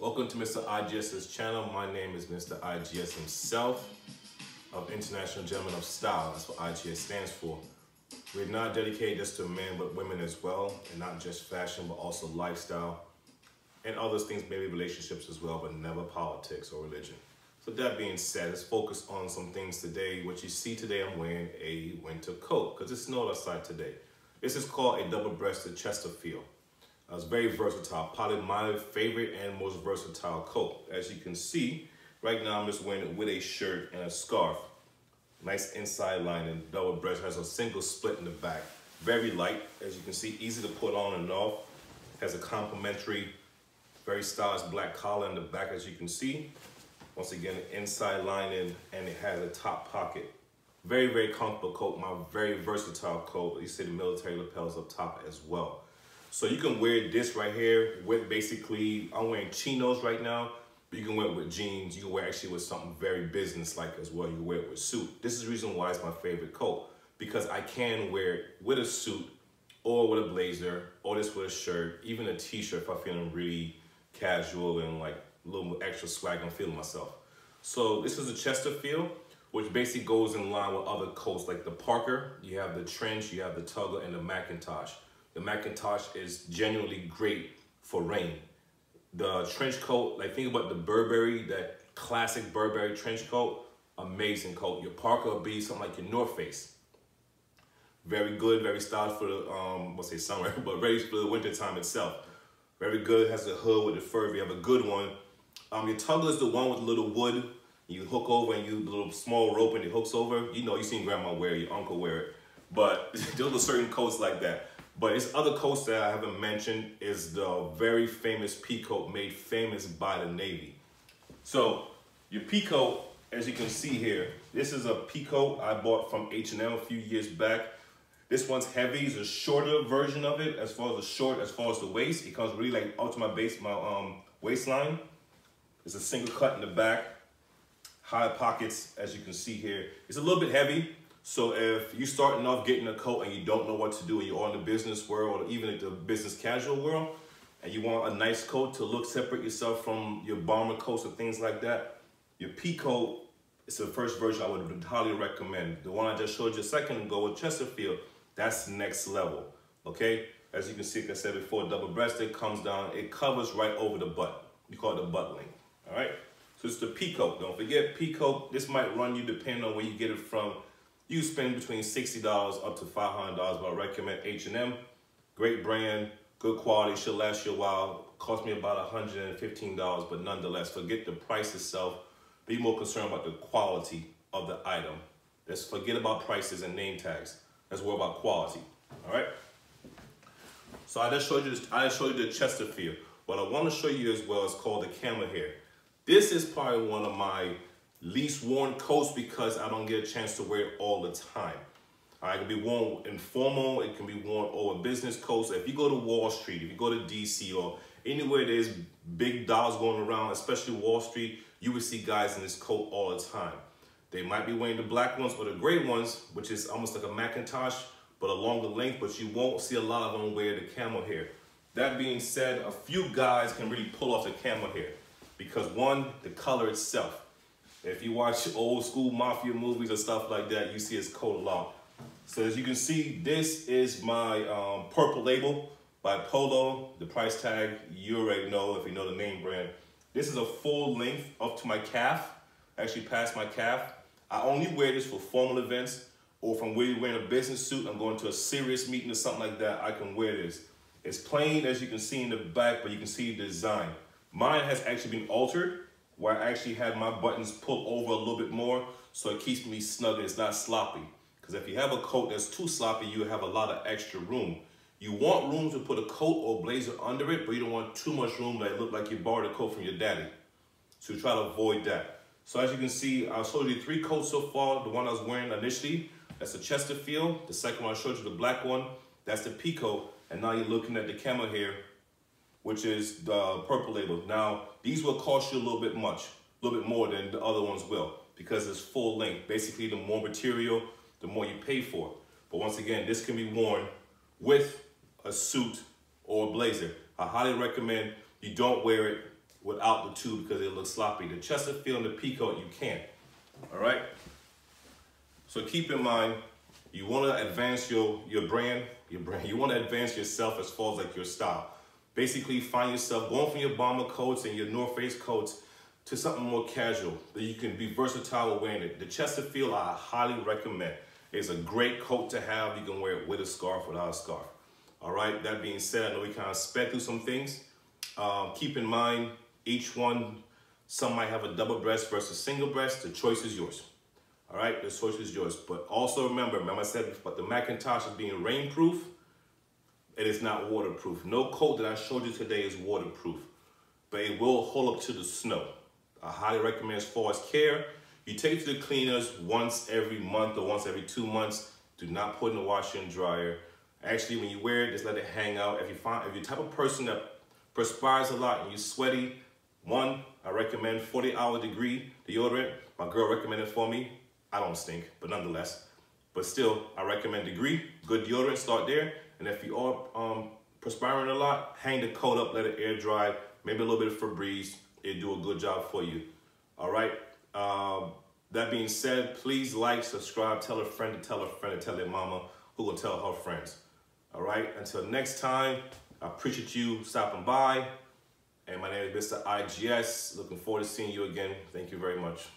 Welcome to Mr. IGS's channel. My name is Mr. IGS himself of International Gentleman of Style. That's what IGS stands for. We're not dedicated just to men, but women as well, and not just fashion, but also lifestyle and other things, maybe relationships as well, but never politics or religion. So that being said, let's focus on some things today. What you see today, I'm wearing a winter coat because it's snowed outside today. This is called a double-breasted Chesterfield. Uh, it's very versatile, probably my favorite and most versatile coat. As you can see, right now I'm just wearing it with a shirt and a scarf. Nice inside lining, double breast, has a single split in the back. Very light, as you can see, easy to put on and off. Has a complementary, very stylish black collar in the back, as you can see. Once again, inside lining, and it has a top pocket. Very, very comfortable coat, my very versatile coat. You see the military lapels up top as well. So you can wear this right here with basically, I'm wearing chinos right now, but you can wear it with jeans. You can wear actually with something very business-like as well. You can wear it with suit. This is the reason why it's my favorite coat because I can wear it with a suit or with a blazer or this with a shirt, even a t-shirt if I'm feeling really casual and like a little extra swag I'm feeling myself. So this is a Chesterfield, which basically goes in line with other coats like the parka, you have the Trench, you have the Tugger, and the Macintosh. The Macintosh is genuinely great for rain. The trench coat, like think about the Burberry, that classic Burberry trench coat, amazing coat. Your parka will be something like your North Face. Very good, very stylish for the, um, we'll say summer, but ready for the winter time itself. Very good, has a hood with the fur. You have a good one. Um, your Tugger is the one with the little wood. You hook over and you, the little small rope and it hooks over. You know, you seen grandma wear it, your uncle wear it. But those are certain coats like that. But it's other coats that I haven't mentioned is the very famous peacoat made famous by the Navy. So your peacoat, as you can see here, this is a peacoat I bought from H&M a few years back. This one's heavy, it's a shorter version of it as far as the short, as far as the waist. It comes really like out to my base, my um, waistline. It's a single cut in the back, high pockets, as you can see here. It's a little bit heavy, so if you're starting off getting a coat and you don't know what to do and you're on the business world or even the business casual world and you want a nice coat to look separate yourself from your bomber coats and things like that, your peacoat is the first version I would highly recommend. The one I just showed you a second ago with Chesterfield, that's next level, okay? As you can see, like I said before, double-breasted, comes down, it covers right over the butt. You call it the butt link, all right? So it's the peacoat. Don't forget peacoat. This might run you depending on where you get it from you spend between $60 up to $500, but I recommend H&M. Great brand, good quality, should last you a while. Cost me about $115, but nonetheless, forget the price itself. Be more concerned about the quality of the item. Let's forget about prices and name tags. Let's worry about quality, all right? So I just showed you, this, I just showed you the Chesterfield. What I want to show you as well is called the camel hair. This is probably one of my least worn coats because I don't get a chance to wear it all the time. Right, it can be worn informal, it can be worn over business coats. If you go to Wall Street, if you go to DC or anywhere there's big dollars going around, especially Wall Street, you will see guys in this coat all the time. They might be wearing the black ones or the gray ones, which is almost like a Macintosh, but a longer length, but you won't see a lot of them wear the camel hair. That being said, a few guys can really pull off the camel hair because one, the color itself. If you watch old school mafia movies or stuff like that, you see his coat lot. So as you can see, this is my um, purple label by Polo. The price tag, you already know if you know the name brand. This is a full length up to my calf, actually past my calf. I only wear this for formal events or from where you're wearing a business suit, I'm going to a serious meeting or something like that, I can wear this. It's plain as you can see in the back, but you can see the design. Mine has actually been altered where I actually had my buttons pulled over a little bit more so it keeps me snug and it's not sloppy. Because if you have a coat that's too sloppy, you have a lot of extra room. You want room to put a coat or blazer under it, but you don't want too much room that it look like you borrowed a coat from your daddy. So try to avoid that. So as you can see, I showed you three coats so far. The one I was wearing initially, that's the Chesterfield. The second one I showed you, the black one, that's the Peacoat. And now you're looking at the camel hair which is the purple label. Now, these will cost you a little bit much, a little bit more than the other ones will because it's full length. Basically, the more material, the more you pay for. But once again, this can be worn with a suit or a blazer. I highly recommend you don't wear it without the two because it looks sloppy. The Chesterfield and the Peacoat, you can't. All right? So keep in mind, you want to advance your, your brand, your brand. You want to advance yourself as far as like your style. Basically, find yourself going from your bomber coats and your North Face coats to something more casual that you can be versatile with wearing it. The Chesterfield, I highly recommend. It's a great coat to have. You can wear it with a scarf, without a scarf. All right, that being said, I know we kind of sped through some things. Um, keep in mind, each one, some might have a double breast versus single breast. The choice is yours. All right, the choice is yours. But also remember, remember I said, but the Macintosh is being rainproof. It is not waterproof. No coat that I showed you today is waterproof, but it will hold up to the snow. I highly recommend as far as care, you take it to the cleaners once every month or once every two months. Do not put in the washer and dryer. Actually, when you wear it, just let it hang out. If you find, if you're type of person that perspires a lot and you're sweaty, one, I recommend 40 hour degree deodorant. My girl recommended for me. I don't stink, but nonetheless. But still, I recommend degree, good deodorant, start there. And if you are um, perspiring a lot, hang the coat up, let it air dry, maybe a little bit of Febreze. It'll do a good job for you. All right. Um, that being said, please like, subscribe, tell a friend to tell a friend to tell their mama who will tell her friends. All right. Until next time, I appreciate you stopping by. And my name is Mr. IGS. Looking forward to seeing you again. Thank you very much.